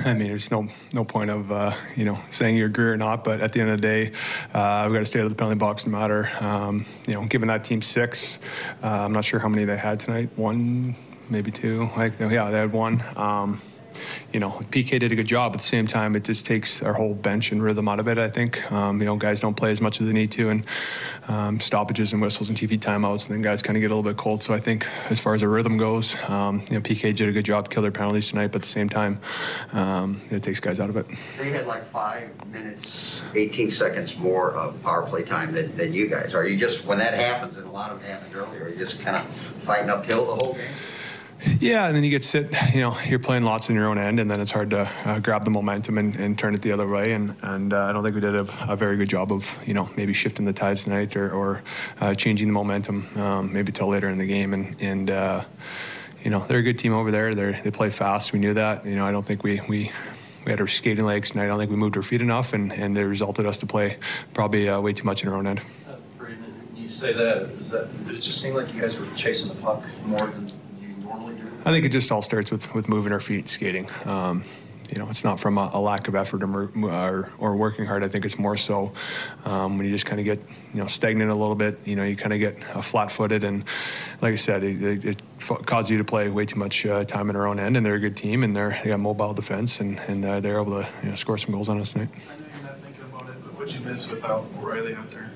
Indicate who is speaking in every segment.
Speaker 1: I mean, there's no no point of uh, you know saying you agree or not, but at the end of the day, uh, we've got to stay out of the penalty box no matter. Um, you know, given that team six, uh, I'm not sure how many they had tonight. One, maybe two. Like yeah, they had one. Um, you know, PK did a good job. At the same time, it just takes our whole bench and rhythm out of it. I think um, you know guys don't play as much as they need to, and um, stoppages and whistles and TV timeouts, and then guys kind of get a little bit cold. So I think as far as the rhythm goes, um, you know, PK did a good job, kill their penalties tonight. But at the same time, um, it takes guys out of it.
Speaker 2: They had like five minutes, 18 seconds more of power play time than, than you guys. Are you just when that happens, and a lot of it happened earlier, are you just kind of fighting uphill the whole game?
Speaker 1: Yeah, and then you get sit. You know, you're playing lots in your own end, and then it's hard to uh, grab the momentum and, and, turn it the other way. And and uh, I don't think we did a, a, very good job of you know maybe shifting the tides tonight or, or uh, changing the momentum um, maybe till later in the game. And and uh, you know they're a good team over there. They they play fast. We knew that. You know, I don't think we we. We had our skating legs tonight. I don't think we moved our feet enough, and, and it resulted us to play probably uh, way too much in our own end.
Speaker 3: Uh, you say that, is that, did it just seem like you guys were chasing the puck more than?
Speaker 1: I think it just all starts with, with moving our feet, skating. Um, you know, it's not from a, a lack of effort or, or, or, working hard. I think it's more so um, when you just kind of get, you know, stagnant a little bit. You know, you kind of get uh, flat-footed, and like I said, it, it, it causes you to play way too much uh, time in our own end. And they're a good team, and they're they got mobile defense, and and uh, they're able to you know, score some goals on us tonight.
Speaker 3: I know you're not thinking about it, but what'd you miss without O'Reilly out there?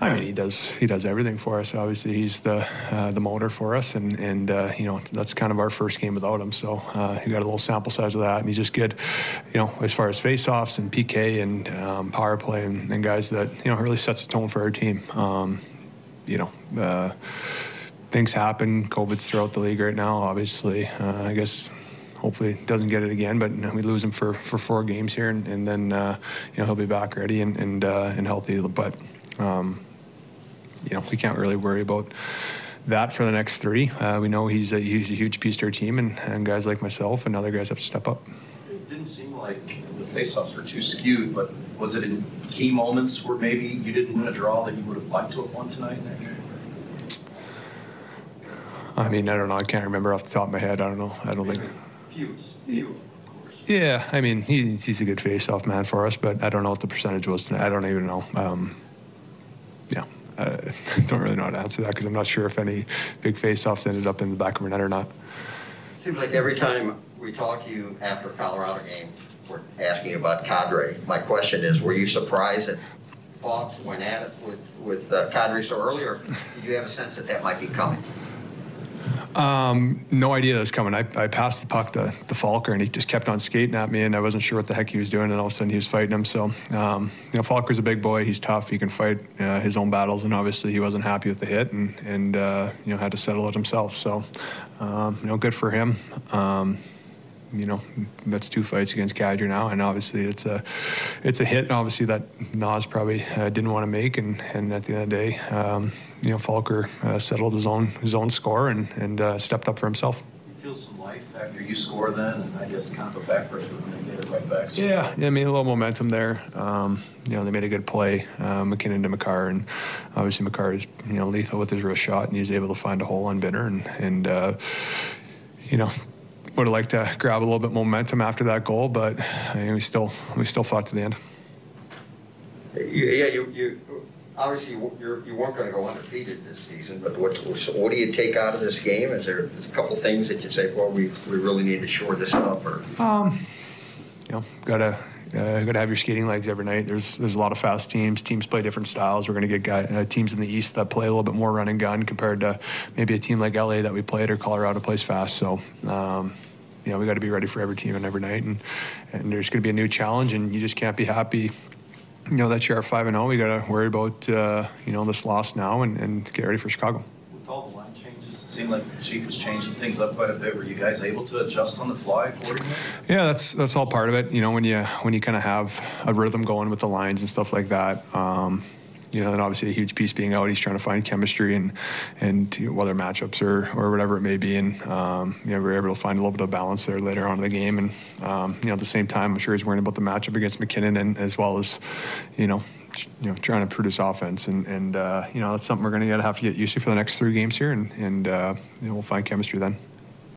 Speaker 1: I mean, he does he does everything for us. Obviously, he's the uh, the motor for us, and and uh, you know that's kind of our first game without him. So uh, he got a little sample size of that, and he's just good, you know, as far as faceoffs and PK and um, power play and, and, guys that you know really sets the tone for our team. Um, you know. Uh, things happen. COVID's throughout the league right now. Obviously, uh, I guess hopefully doesn't get it again. But you know, we lose him for, for four games here, and, and then uh, you know he'll be back ready and and, uh, and healthy. But um, you know, we can't really worry about that for the next three. Uh, we know he's a, he's a huge piece to our team, and, and guys like myself and other guys have to step up.
Speaker 3: It didn't seem like the faceoffs were too skewed, but was it in key moments where maybe you didn't win a draw that you would have liked to have won tonight?
Speaker 1: I mean, I don't know. I can't remember off the top of my head. I don't know. I don't think.
Speaker 3: Few, few.
Speaker 1: Yeah, I mean, he's, he's a good face-off man for us, but I don't know what the percentage was tonight. I don't even know. Um, yeah, I don't really know how to answer that because I'm not sure if any big face-offs ended up in the back of our net or not.
Speaker 2: Seems like every time we talk to you after a Colorado game, we're asking you about Kadri. My question is, were you surprised that Faulk went at it with, with uh, Kadri so early, or did you have a sense that that might be coming?
Speaker 1: Um, no idea that was coming. I, I passed the puck to, to Falker, and he just kept on skating at me, and I wasn't sure what the heck he was doing. And all of a sudden, he was fighting him. So, um, you know, Falker's a big boy. He's tough. He can fight uh, his own battles, and obviously, he wasn't happy with the hit, and and uh, you know had to settle it himself. So, um, you know, good for him. Um, you know, that's two fights against Kadri now, and obviously it's a it's a hit. And obviously that Naz probably uh, didn't want to make, and, and at the end of the day, um, you know, Falker uh, settled his own his own score and and uh, stepped up for himself.
Speaker 3: You feel some life after you score then, and I guess kind of a when they get it right back.
Speaker 1: So. Yeah, yeah, I mean a little momentum there. Um, you know, they made a good play, uh, MacKinnon to Makar, and obviously Makar is you know lethal with his wrist shot, and he's able to find a hole on Binner, and and uh, you know would have liked to grab a little bit momentum after that goal, but I mean, we still we still fought to the end.
Speaker 2: Yeah, you, you obviously you're, you weren't going to go undefeated this season, but what what do you take out of this game? Is there a couple things that you say, well, we, we really need to shore this up, or
Speaker 1: um, you know, gotta uh, got to have your skating legs every night. There's there's a lot of fast teams. Teams play different styles. We're going to get guy, uh, teams in the East that play a little bit more run and gun compared to maybe a team like LA that we played or Colorado plays fast. So. Um, you know, we got to be ready for every team and every night, and and there's going to be a new challenge, and you just can't be happy you know that you're five and zero. Oh. We got to worry about uh, you know this loss now and, and get ready for Chicago.
Speaker 3: With all the line changes, it seemed like the chief was changing things up quite a bit. Were you guys able to adjust on the fly accordingly?
Speaker 1: Yeah, that's that's all part of it. You know, when you when you kind of have a rhythm going with the lines and stuff like that. Um, you know, and obviously a huge piece being out, he's trying to find chemistry and and you know, whether matchups or or whatever it may be, and um, you know we were able to find a little bit of balance there later on in the game, and um, you know at the same time, I'm sure he's worrying about the matchup against MacKinnon, and as well as you know you know trying to produce offense, and and uh, you know that's something we're going to have to get used to for the next three games here, and and uh, you know, we'll find chemistry then.